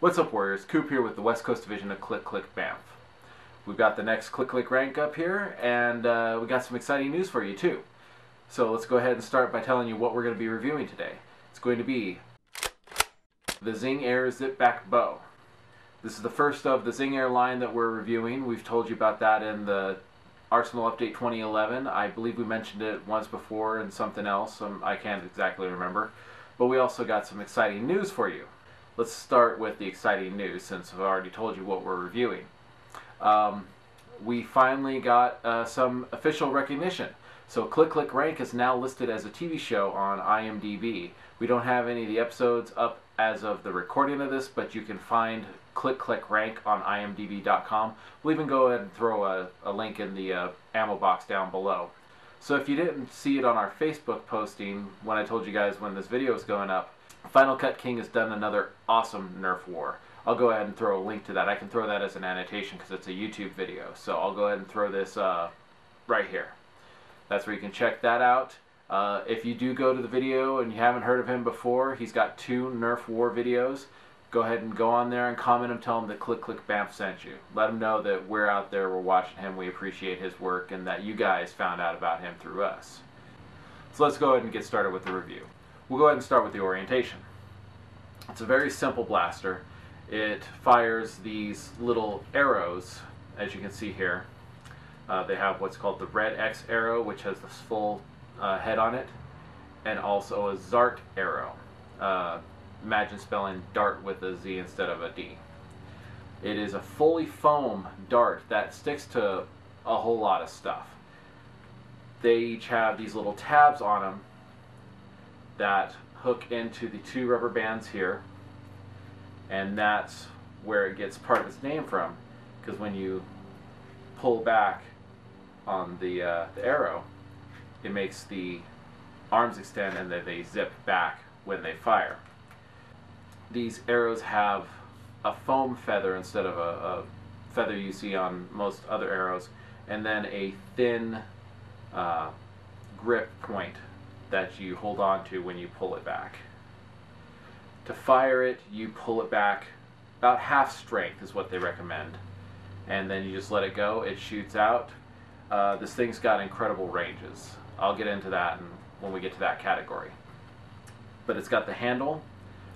What's up, Warriors? Coop here with the West Coast Division of Click Click BAMF. We've got the next Click Click rank up here, and uh, we got some exciting news for you too. So let's go ahead and start by telling you what we're going to be reviewing today. It's going to be the Zing Air Zip-Bak Bow. This is the first of the Zing Air line that we're reviewing. We've told you about that in the Arsenal Update 2011. I believe we mentioned it once before and something else. Um, I can't exactly remember. But we also got some exciting news for you. Let's start with the exciting news since I've already told you what we're reviewing. Um, we finally got uh, some official recognition. So Click Click Rank is now listed as a TV show on IMDb. We don't have any of the episodes up as of the recording of this, but you can find Click Click Rank on imdb.com. We'll even go ahead and throw a, a link in the uh, ammo box down below. So if you didn't see it on our Facebook posting when I told you guys when this video was going up, Final Cut King has done another awesome Nerf war. I'll go ahead and throw a link to that. I can throw that as an annotation because it's a YouTube video. So I'll go ahead and throw this uh, right here. That's where you can check that out. Uh, if you do go to the video and you haven't heard of him before, he's got two Nerf war videos. Go ahead and go on there and comment and tell him that Click Click BAMF sent you. Let him know that we're out there, we're watching him, we appreciate his work, and that you guys found out about him through us. So let's go ahead and get started with the review. We'll go ahead and start with the orientation. It's a very simple blaster. It fires these little arrows, as you can see here. Uh, they have what's called the red X arrow, which has this full uh, head on it, and also a Zart arrow. Uh, imagine spelling dart with a Z instead of a D. It is a fully foam dart that sticks to a whole lot of stuff. They each have these little tabs on them that hook into the two rubber bands here, and that's where it gets part of its name from. Because when you pull back on the, uh, the arrow, it makes the arms extend and then they zip back when they fire these arrows have a foam feather instead of a, a, feather you see on most other arrows, and then a thin uh, grip point that you hold on to when you pull it back. To fire it, you pull it back about half strength is what they recommend, and then you just let it go. It shoots out. Uh, this thing's got incredible ranges. I'll get into that when we get to that category. But it's got the handle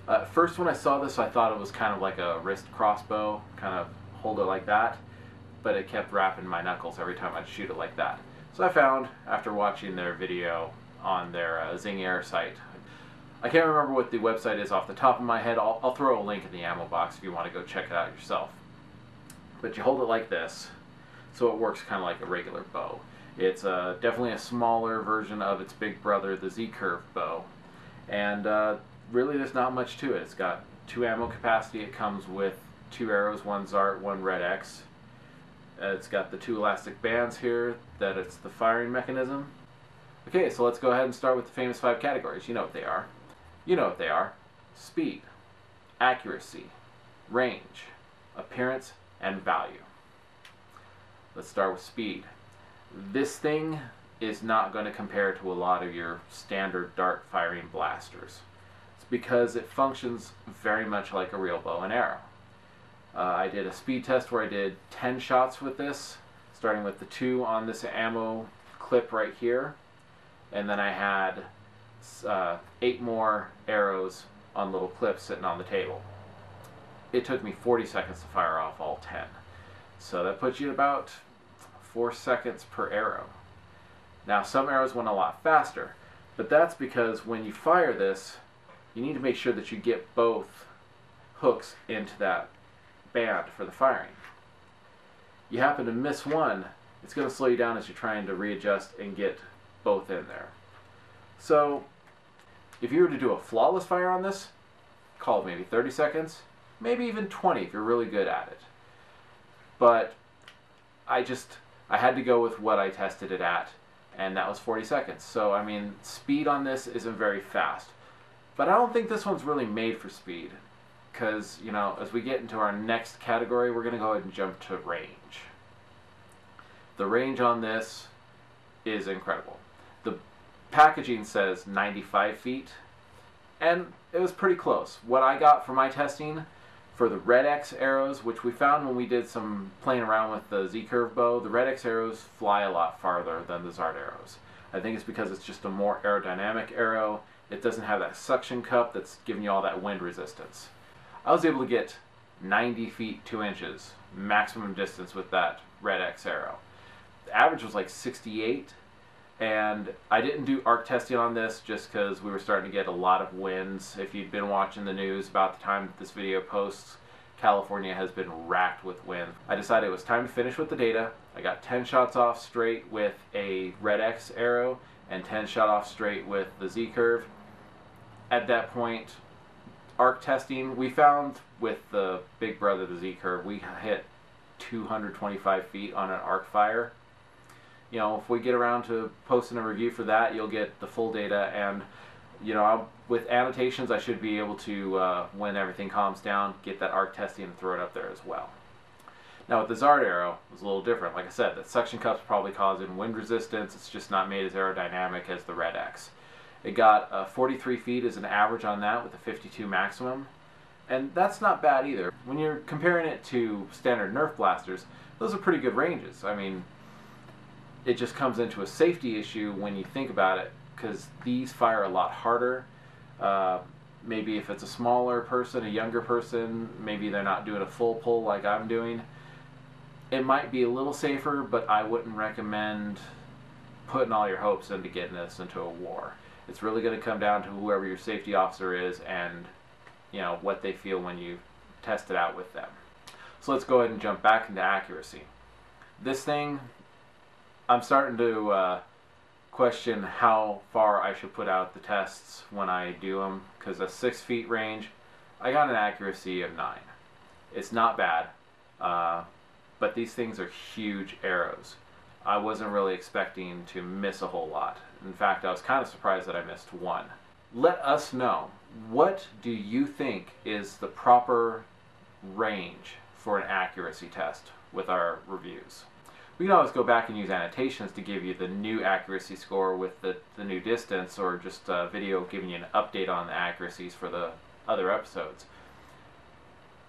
uh, first, when I saw this, I thought it was kind of like a wrist crossbow, kind of hold it like that, but it kept wrapping my knuckles every time I'd shoot it like that. So I found, after watching their video on their uh, Zing Air site, I can't remember what the website is off the top of my head. I'll, I'll throw a link in the ammo box if you want to go check it out yourself. But you hold it like this, so it works kind of like a regular bow. It's uh, definitely a smaller version of its big brother, the Z-Curve bow. And uh, really there's not much to it. It's got two ammo capacity. It comes with two arrows, one Zart, one Red X. Uh, it's got the two elastic bands here that it's the firing mechanism. Okay, so let's go ahead and start with the famous five categories. You know what they are. You know what they are. Speed, accuracy, range, appearance, and value. Let's start with speed. This thing is not going to compare to a lot of your standard dart firing blasters It's because it functions very much like a real bow and arrow. Uh, I did a speed test where I did 10 shots with this, starting with the two on this ammo clip right here, and then I had uh, eight more arrows on little clips sitting on the table. It took me 40 seconds to fire off all 10. So that puts you at about 4 seconds per arrow. Now some arrows went a lot faster, but that's because when you fire this, you need to make sure that you get both hooks into that band for the firing. You happen to miss one, it's going to slow you down as you're trying to readjust and get both in there. So if you were to do a flawless fire on this, call it maybe 30 seconds, maybe even 20 if you're really good at it. But I just, I had to go with what I tested it at, and that was 40 seconds. So, I mean, speed on this isn't very fast. But I don't think this one's really made for speed. Because, you know, as we get into our next category, we're going to go ahead and jump to range. The range on this is incredible. Packaging says 95 feet, and it was pretty close. What I got for my testing For the Red X arrows, which we found when we did some playing around with the Z-curve bow, the Red X arrows fly a lot farther than the Zart arrows. I think it's because it's just a more aerodynamic arrow. It doesn't have that suction cup that's giving you all that wind resistance. I was able to get 90 feet 2 inches maximum distance with that Red X arrow. The average was like 68 and I didn't do arc testing on this just because we were starting to get a lot of winds. If you've been watching the news about the time this video posts, California has been racked with wind. I decided it was time to finish with the data. I got 10 shots off straight with a Red X arrow and 10 shot off straight with the Z curve. At that point, arc testing, we found with the Big Brother, the Z curve, we hit 225 feet on an arc fire you know, if we get around to posting a review for that, you'll get the full data. And, you know, I'll, with annotations, I should be able to, uh, when everything calms down, get that arc testing and throw it up there as well. Now with the Zart arrow, it was a little different. Like I said, that suction cup's probably causing wind resistance. It's just not made as aerodynamic as the Red X. It got uh, 43 feet as an average on that with a 52 maximum. And that's not bad either. When you're comparing it to standard Nerf blasters, those are pretty good ranges. I mean, it just comes into a safety issue when you think about it because these fire a lot harder. Uh, maybe if it's a smaller person, a younger person, maybe they're not doing a full pull like I'm doing. It might be a little safer, but I wouldn't recommend putting all your hopes into getting this into a war. It's really going to come down to whoever your safety officer is and you know what they feel when you test it out with them. So let's go ahead and jump back into accuracy. This thing I'm starting to uh, question how far I should put out the tests when I do them because a six feet range, I got an accuracy of nine. It's not bad, uh, but these things are huge arrows. I wasn't really expecting to miss a whole lot. In fact, I was kind of surprised that I missed one. Let us know what do you think is the proper range for an accuracy test with our reviews. We can always go back and use annotations to give you the new accuracy score with the, the new distance or just a video giving you an update on the accuracies for the other episodes.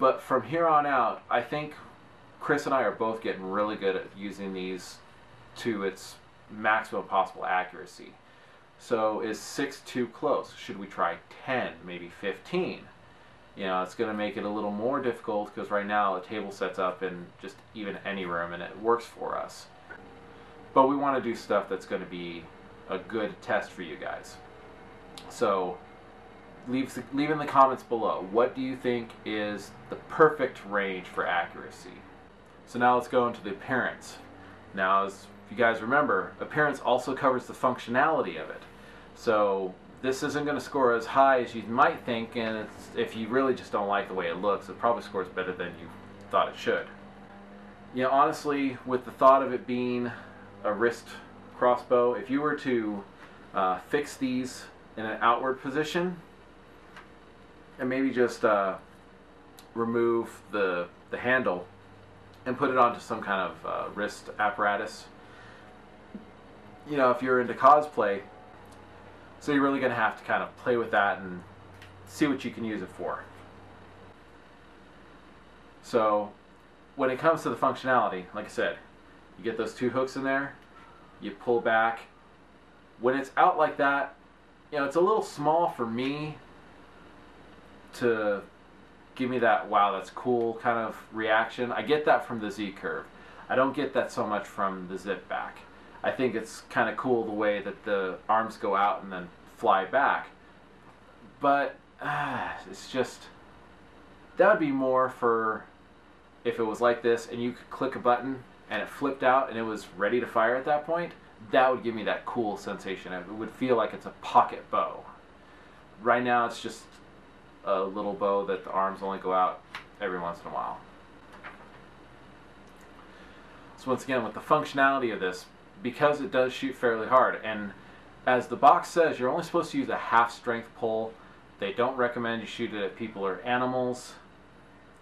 But from here on out, I think Chris and I are both getting really good at using these to its maximum possible accuracy. So is 6 too close? Should we try 10, maybe 15? You know, it's going to make it a little more difficult because right now a table sets up in just even any room and it works for us. But we want to do stuff that's going to be a good test for you guys. So leave, leave in the comments below, what do you think is the perfect range for accuracy? So now let's go into the appearance. Now, as you guys remember, appearance also covers the functionality of it. So this isn't going to score as high as you might think, and if you really just don't like the way it looks, it probably scores better than you thought it should. You know, honestly, with the thought of it being a wrist crossbow, if you were to uh, fix these in an outward position, and maybe just uh, remove the, the handle and put it onto some kind of uh, wrist apparatus, you know, if you're into cosplay, so you're really going to have to kind of play with that and see what you can use it for. So when it comes to the functionality, like I said, you get those two hooks in there, you pull back. When it's out like that, you know, it's a little small for me to give me that wow, that's cool kind of reaction. I get that from the Z curve. I don't get that so much from the zip back. I think it's kind of cool the way that the arms go out and then fly back. But uh, it's just that would be more for if it was like this and you could click a button and it flipped out and it was ready to fire at that point. That would give me that cool sensation. It would feel like it's a pocket bow. Right now, it's just a little bow that the arms only go out every once in a while. So once again, with the functionality of this, because it does shoot fairly hard, and as the box says, you're only supposed to use a half strength pull. They don't recommend you shoot it at people or animals.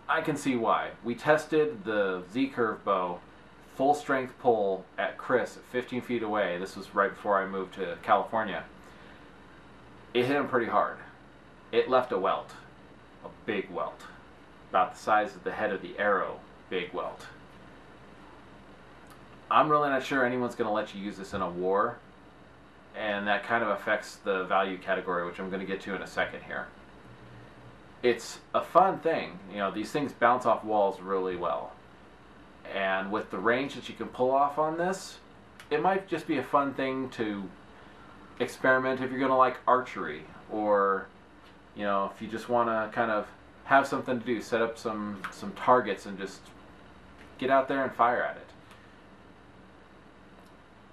I can see why. We tested the Z-curve bow full strength pull at Chris at 15 feet away. This was right before I moved to California. It hit him pretty hard. It left a welt, a big welt. about the size of the head of the arrow big welt. I'm really not sure anyone's going to let you use this in a war, and that kind of affects the value category, which I'm going to get to in a second here. It's a fun thing. You know, these things bounce off walls really well. And with the range that you can pull off on this, it might just be a fun thing to experiment if you're going to like archery or you know if you just want to kind of have something to do set up some some targets and just get out there and fire at it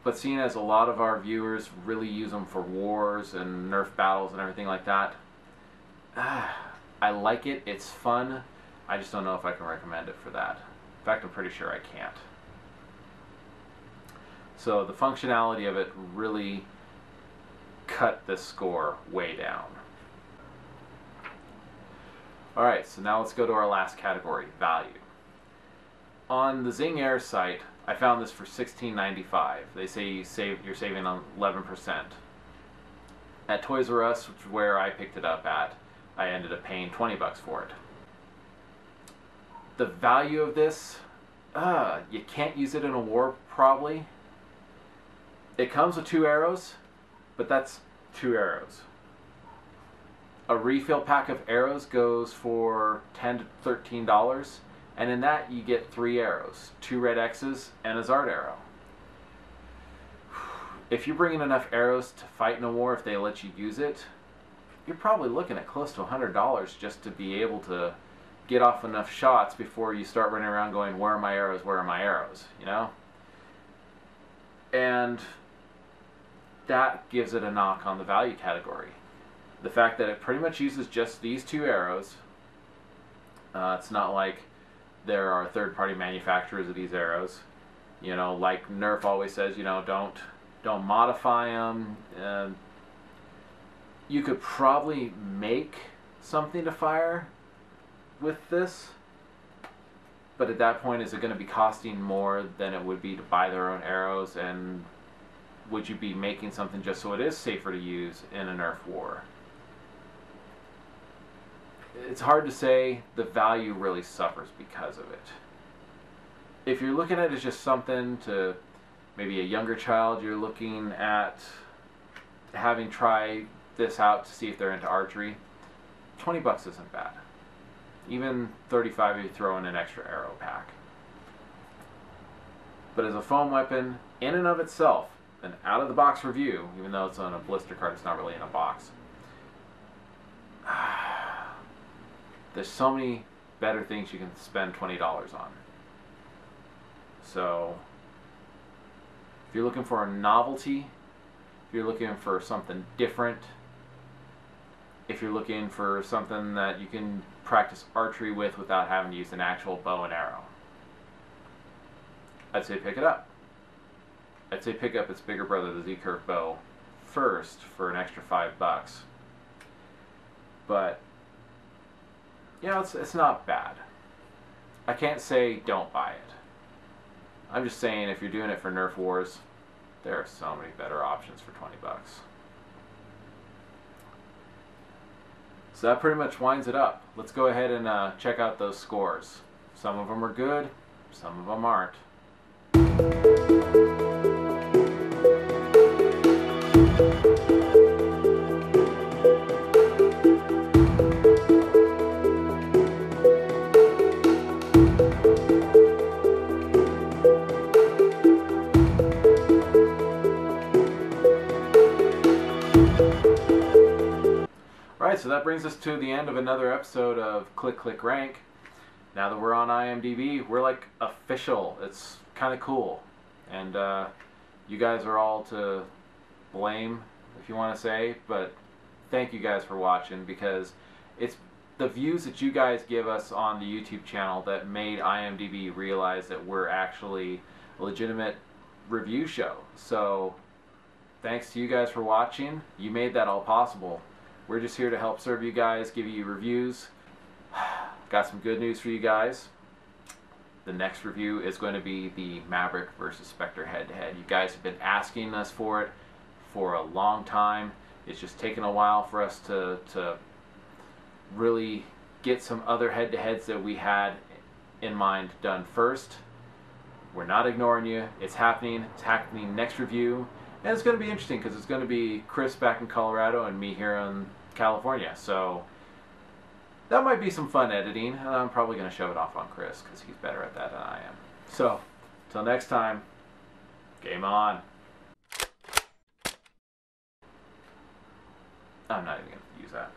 but seeing as a lot of our viewers really use them for wars and nerf battles and everything like that ah, I like it it's fun I just don't know if I can recommend it for that in fact I'm pretty sure I can't so the functionality of it really cut the score way down. Alright, so now let's go to our last category, value. On the Zing Air site, I found this for $16.95. They say you save, you're saving on 11%. At Toys R Us, which is where I picked it up at, I ended up paying 20 bucks for it. The value of this, uh, you can't use it in a war probably. It comes with two arrows, but that's two arrows. A refill pack of arrows goes for 10 to 13 dollars, and in that you get three arrows, two red X's and a Zart arrow. If you're bringing enough arrows to fight in a war, if they let you use it, you're probably looking at close to $100 just to be able to get off enough shots before you start running around going, where are my arrows, where are my arrows, you know? And that gives it a knock on the value category. The fact that it pretty much uses just these two arrows. Uh, it's not like there are third-party manufacturers of these arrows. You know, like Nerf always says, you know, don't don't modify them. Uh, you could probably make something to fire with this, but at that point, is it going to be costing more than it would be to buy their own arrows and would you be making something just so it is safer to use in a Nerf war? It's hard to say the value really suffers because of it. If you're looking at it as just something to maybe a younger child, you're looking at having try this out to see if they're into archery, 20 bucks isn't bad. Even 35 if you throw in an extra arrow pack. But as a foam weapon, in and of itself, an out of the box review, even though it's on a blister card, it's not really in a box. There's so many better things you can spend $20 on. So, if you're looking for a novelty, if you're looking for something different, if you're looking for something that you can practice archery with without having to use an actual bow and arrow, I'd say pick it up. I'd say pick up its bigger brother, the Z-Curve bow, first for an extra five bucks. But, you know, it's, it's not bad. I can't say don't buy it. I'm just saying if you're doing it for Nerf Wars, there are so many better options for 20 bucks. So that pretty much winds it up. Let's go ahead and uh, check out those scores. Some of them are good, some of them aren't. That brings us to the end of another episode of Click Click Rank. Now that we're on IMDb, we're like official. It's kind of cool. And uh, you guys are all to blame, if you want to say, but thank you guys for watching because it's the views that you guys give us on the YouTube channel that made IMDb realize that we're actually a legitimate review show. So thanks to you guys for watching. You made that all possible. We're just here to help serve you guys, give you reviews. Got some good news for you guys. The next review is going to be the Maverick versus Spectre head-to-head. -head. You guys have been asking us for it for a long time. It's just taken a while for us to, to really get some other head-to-heads that we had in mind done first. We're not ignoring you. It's happening. It's happening next review. And it's going to be interesting because it's going to be Chris back in Colorado and me here in California. So that might be some fun editing. And I'm probably going to shove it off on Chris because he's better at that than I am. So, till next time, game on. I'm not even going to use that.